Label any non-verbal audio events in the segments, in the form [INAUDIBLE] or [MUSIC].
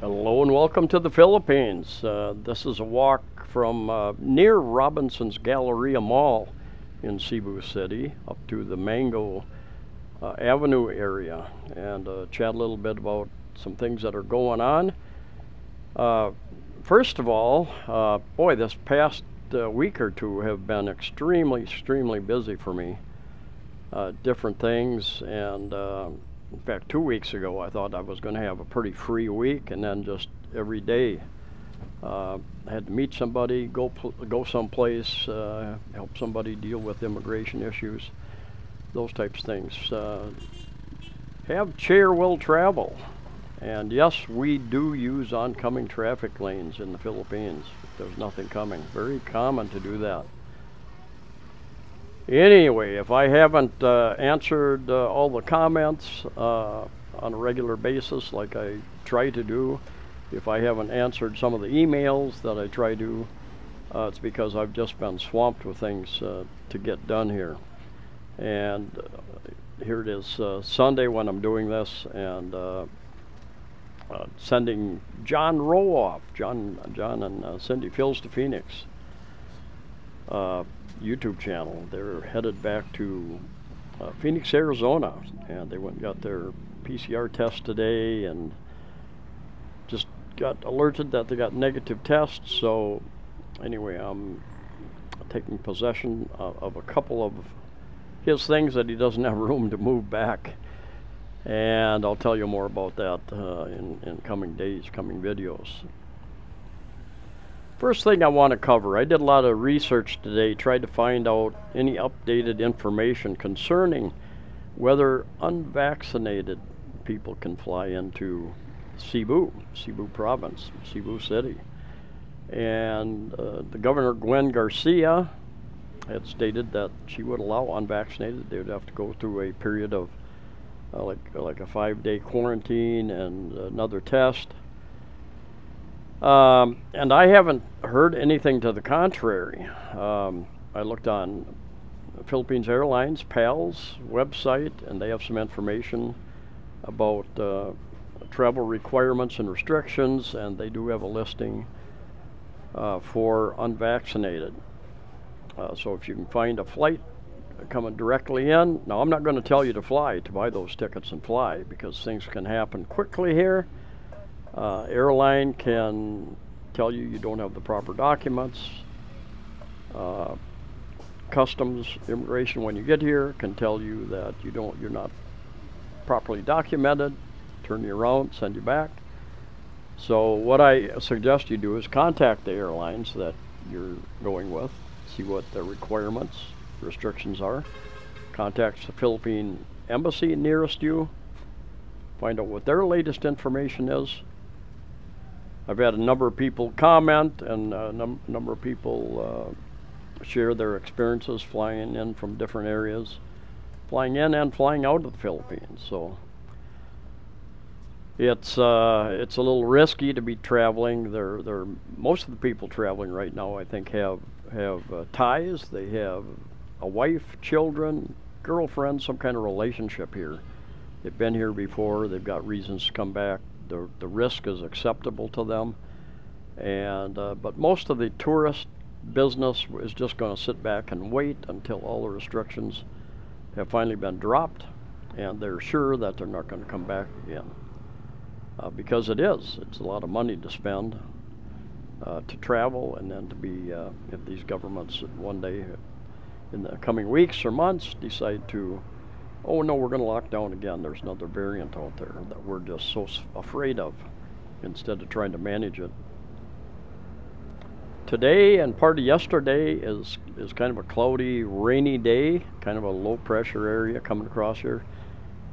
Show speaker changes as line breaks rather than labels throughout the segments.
Hello and welcome to the Philippines. Uh, this is a walk from uh, near Robinson's Galleria Mall in Cebu City up to the Mango uh, Avenue area and uh, chat a little bit about some things that are going on. Uh, first of all, uh, boy, this past week or two have been extremely, extremely busy for me. different things and in fact, two weeks ago, I thought I was going to have a pretty free week, and then just every day, uh, had to meet somebody, go go someplace, uh, help somebody deal with immigration issues, those types of things. Uh, have chair will travel, and yes, we do use oncoming traffic lanes in the Philippines. There's nothing coming. Very common to do that. Anyway, if I haven't uh, answered uh, all the comments uh, on a regular basis like I try to do, if I haven't answered some of the emails that I try to, uh, it's because I've just been swamped with things uh, to get done here. And uh, here it is Sunday when I'm doing this and sending John Rowe off, John, John and Cindy Phils to Phoenix. YouTube channel. They're headed back to uh, Phoenix, Arizona, and they went and got their PCR test today and just got alerted that they got negative tests. So, anyway, I'm taking possession of, of a couple of his things that he doesn't have [LAUGHS] room to move back. And I'll tell you more about that uh, in, in coming days, coming videos. First thing I want to cover, I did a lot of research today, tried to find out any updated information concerning whether unvaccinated people can fly into Cebu, Cebu province, Cebu city. And uh, the governor, Gwen Garcia, had stated that she would allow unvaccinated. They would have to go through a period of uh, like like a five-day quarantine and another test. Um, and I haven't heard anything to the contrary. Um, I looked on Philippines Airlines, PAL's website, and they have some information about uh, travel requirements and restrictions, and they do have a listing uh, for unvaccinated. Uh, so if you can find a flight coming directly in, now I'm not going to tell you to fly, to buy those tickets and fly, because things can happen quickly here. Uh, airline can tell you you don't have the proper documents. Uh, customs immigration when you get here can tell you that you don't you're not properly documented turn you around send you back. So what I suggest you do is contact the airlines that you're going with see what the requirements restrictions are. Contact the Philippine embassy nearest you. Find out what their latest information is I've had a number of people comment and a num number of people uh, share their experiences flying in from different areas, flying in and flying out of the Philippines. So it's uh, it's a little risky to be traveling. There, there. Most of the people traveling right now, I think, have have uh, ties. They have a wife, children, girlfriend, some kind of relationship here. They've been here before. They've got reasons to come back the, the risk is acceptable to them. And uh, but most of the tourist business is just going to sit back and wait until all the restrictions have finally been dropped, and they're sure that they're not going to come back again. Uh, because it is, it's a lot of money to spend uh, to travel, and then to be uh, if these governments one day in the coming weeks or months decide to oh no, we're going to lock down again. There's another variant out there that we're just so afraid of instead of trying to manage it. Today and part of yesterday is, is kind of a cloudy, rainy day, kind of a low pressure area coming across here.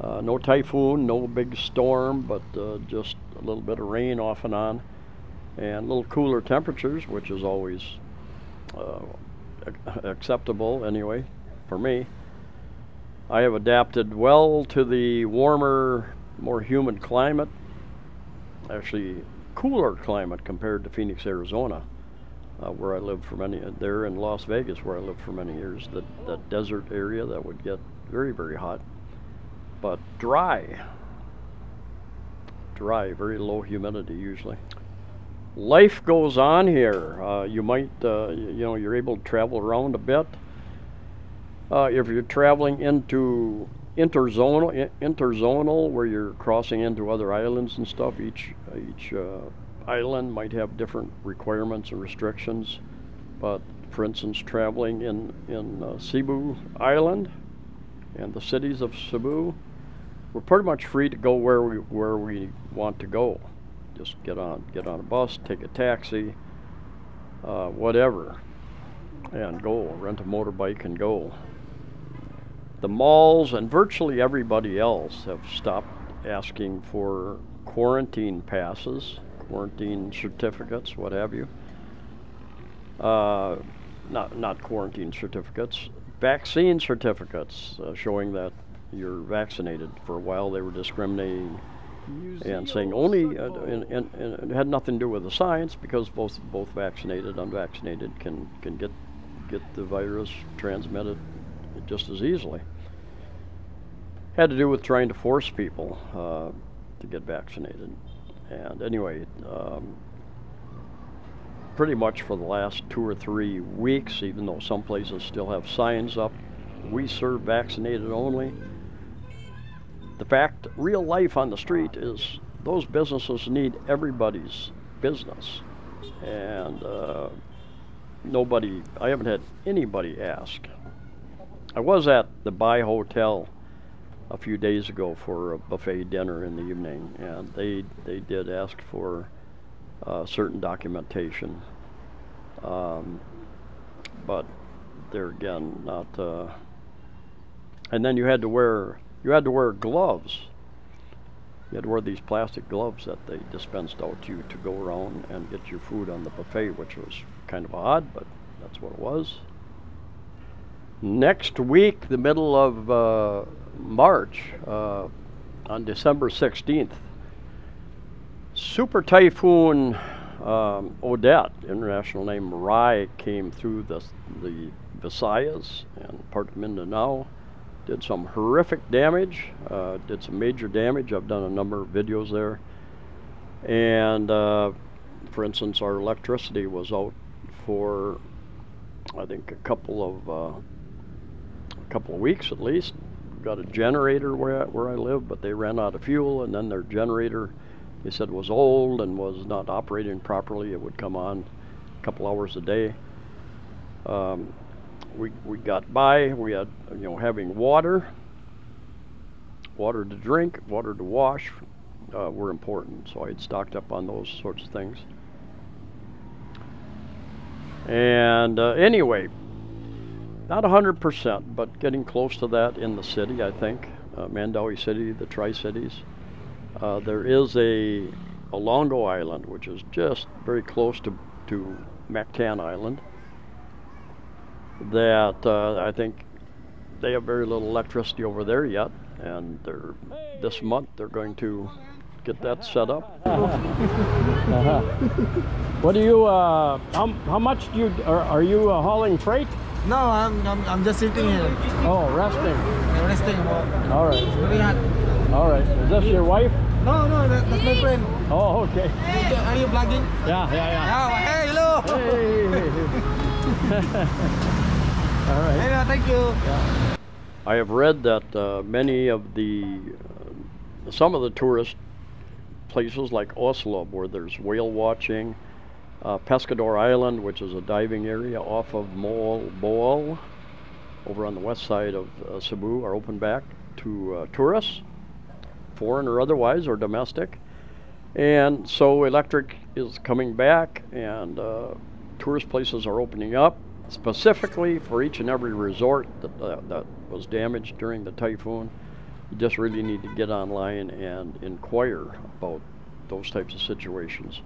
Uh, no typhoon, no big storm, but uh, just a little bit of rain off and on. And a little cooler temperatures, which is always uh, acceptable anyway for me. I have adapted well to the warmer, more humid climate. Actually, cooler climate compared to Phoenix, Arizona, uh, where I lived for many. There in Las Vegas, where I lived for many years, that that desert area that would get very, very hot, but dry. dry, very low humidity usually. Life goes on here. Uh, you might, uh, you know, you're able to travel around a bit. Uh, if you're traveling into interzonal, interzonal, where you're crossing into other islands and stuff, each each uh, island might have different requirements and restrictions. But for instance, traveling in in uh, Cebu Island and the cities of Cebu, we're pretty much free to go where we where we want to go. Just get on get on a bus, take a taxi, uh, whatever, and go. Rent a motorbike and go. The malls and virtually everybody else have stopped asking for quarantine passes, quarantine certificates, what have you. Uh, not not quarantine certificates, vaccine certificates uh, showing that you're vaccinated. For a while, they were discriminating and saying only, uh, and, and, and it had nothing to do with the science because both both vaccinated, unvaccinated can can get get the virus transmitted just as easily. Had to do with trying to force people uh, to get vaccinated, and anyway. Um, pretty much for the last two or three weeks, even though some places still have signs up, we serve vaccinated only. The fact, real life on the street is those businesses need everybody's business. And uh, nobody, I haven't had anybody ask. I was at the Bai Hotel a few days ago for a buffet dinner in the evening, and they, they did ask for uh, certain documentation. Um, but there again, not. Uh, and then you had to wear you had to wear gloves. You had to wear these plastic gloves that they dispensed out to you to go around and get your food on the buffet, which was kind of odd, but that's what it was. Next week, the middle of uh, March, uh, on December 16th, Super Typhoon um, Odette, international name Rai, came through the, the Visayas and part of Mindanao. Did some horrific damage, uh, did some major damage. I've done a number of videos there. And uh, for instance, our electricity was out for, I think, a couple of uh, couple of weeks at least. Got a generator where I, where I live, but they ran out of fuel, and then their generator they said was old and was not operating properly. It would come on a couple hours a day. Um, we we got by. We had you know having water, water to drink, water to wash, uh, were important. So I had stocked up on those sorts of things. And uh, anyway, not 100%, but getting close to that in the city, I think. Uh, Mandaue City, the Tri Cities. Uh, there is a Olango Island, which is just very close to, to Mactan Island, that uh, I think they have very little electricity over there yet, and they're, this month they're going to get that set up. [LAUGHS] Uh-huh. What do you, uh, how, how much do you, are, are you hauling freight?
No, I'm, I'm, I'm just sitting here.
Oh, resting.
I'm resting.
All right,
Very hot.
all right. Is this your wife?
No, no, that, that's my friend.
Oh, okay.
Are you vlogging?
Yeah, yeah,
Oh, hey, hello.
yeah. Hey. [LAUGHS] all right.
Hey, no, thank you.
I have read that uh, many of the, uh, some of the tourist places like Oslob, where there's whale watching, uh, Pescador Island, which is a diving area off of Boal, over on the west side of uh, Cebu, are open back to uh, tourists, foreign or otherwise, or domestic. And so electric is coming back, and uh, tourist places are opening up specifically for each and every resort that, uh, that was damaged during the typhoon. You just really need to get online and inquire about those types of situations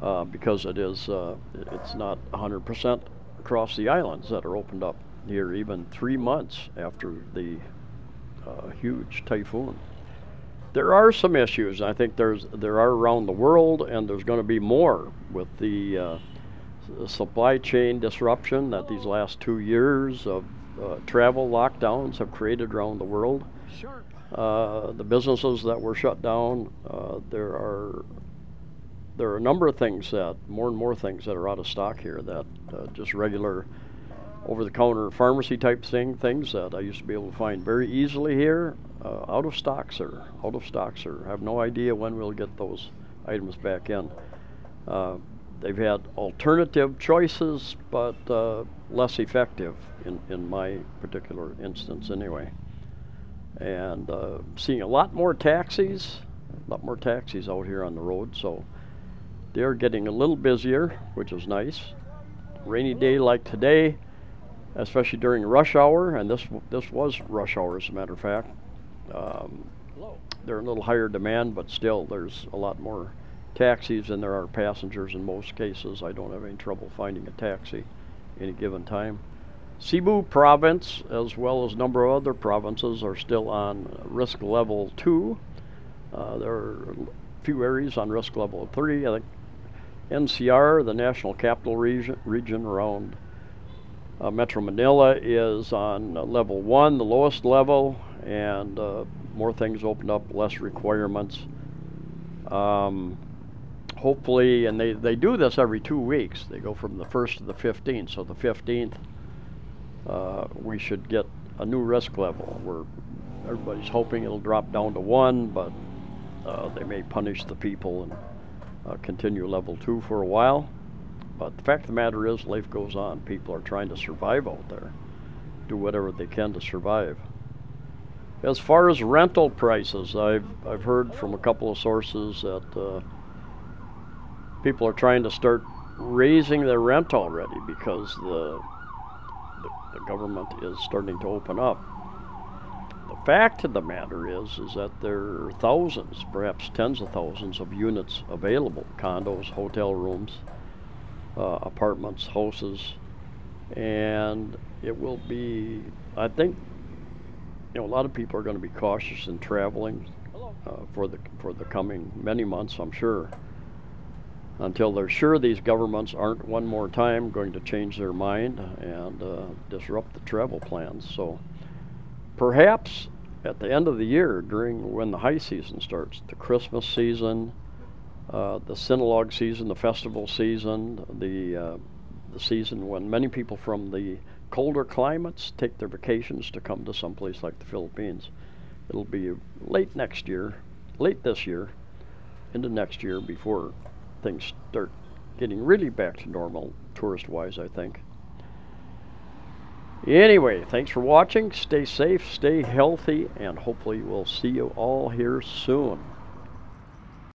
uh, because it is uh, it's not 100% across the islands that are opened up here even three months after the uh, huge typhoon. There are some issues. I think there's there are around the world, and there's going to be more with the uh, supply chain disruption that these last two years of uh, travel lockdowns have created around the world. uh, the businesses that were shut down. Uh, there are there are a number of things that more and more things that are out of stock here that uh, just regular over-the-counter pharmacy type thing things that I used to be able to find very easily here uh, out of stock sir out of stock sir I have no idea when we'll get those items back in. Uh, they've had alternative choices but uh, less effective in, in my particular instance anyway. And uh, seeing a lot more taxis a lot more taxis out here on the road so they're getting a little busier, which is nice. Rainy day like today, especially during rush hour, and this this was rush hour as a matter of fact. Um, they're a little higher demand, but still there's a lot more taxis than there are passengers in most cases. I don't have any trouble finding a taxi any given time. Cebu province, as well as a number of other provinces, are still on risk level two. Uh, there are a few areas on risk level three. I think NCR, the National Capital Region, region around uh, Metro Manila, is on uh, level one, the lowest level, and uh, more things opened up, less requirements. Um, hopefully, and they, they do this every two weeks. They go from the 1st to the 15th. So the 15th, uh, we should get a new risk level. Where everybody's hoping it'll drop down to one, but uh, they may punish the people and uh, continue level two for a while. But the fact of the matter is, life goes on. People are trying to survive out there, do whatever they can to survive. As far as rental prices, I've I've heard from a couple of sources that uh, people are trying to start raising their rent already because the, the the government is starting to open up fact of the matter is, is that there are thousands, perhaps tens of thousands of units available, condos, hotel rooms, uh, apartments, houses, and it will be, I think, you know, a lot of people are going to be cautious in traveling uh, for the for the coming many months, I'm sure, until they're sure these governments aren't one more time going to change their mind and uh, disrupt the travel plans. So perhaps at the end of the year, during when the high season starts, the Christmas season, uh, the Sinulog season, the festival season, the uh, the season when many people from the colder climates take their vacations to come to some place like the Philippines. It'll be late next year, late this year, into next year before things start getting really back to normal tourist-wise, I think. Anyway, thanks for watching. Stay safe, stay healthy, and hopefully we'll see you all here soon.